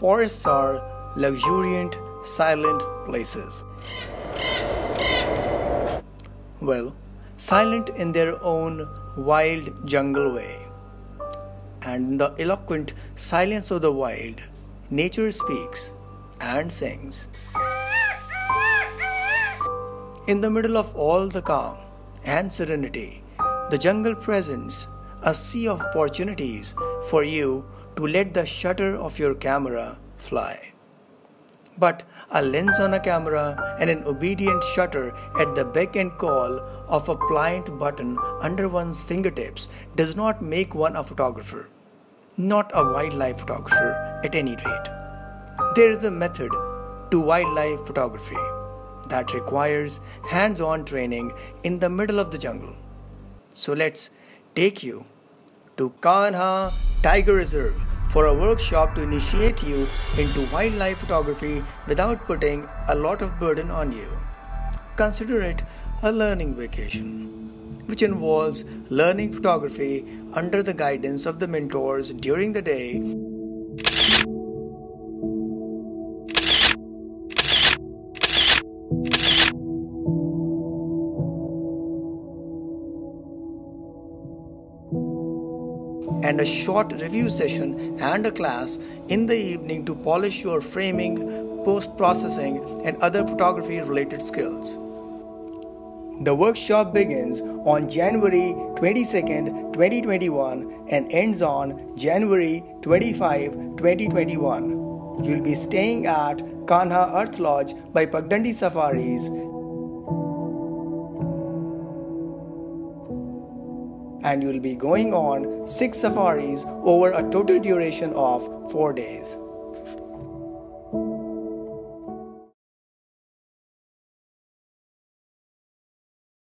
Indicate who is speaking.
Speaker 1: forests are luxuriant, silent places. Well, silent in their own wild jungle way. And in the eloquent silence of the wild, nature speaks and sings. In the middle of all the calm and serenity, the jungle presents a sea of opportunities for you to let the shutter of your camera fly. But a lens on a camera and an obedient shutter at the beck and call of a pliant button under one's fingertips does not make one a photographer, not a wildlife photographer at any rate. There is a method to wildlife photography that requires hands on training in the middle of the jungle. So let's take you to Kanha Tiger Reserve for a workshop to initiate you into wildlife photography without putting a lot of burden on you. Consider it a learning vacation, which involves learning photography under the guidance of the mentors during the day and a short review session and a class in the evening to polish your framing, post processing, and other photography related skills. The workshop begins on January 22, 2021 and ends on January 25, 2021. You'll be staying at Kanha Earth Lodge by Pagdandi Safaris and you'll be going on 6 safaris over a total duration of 4 days.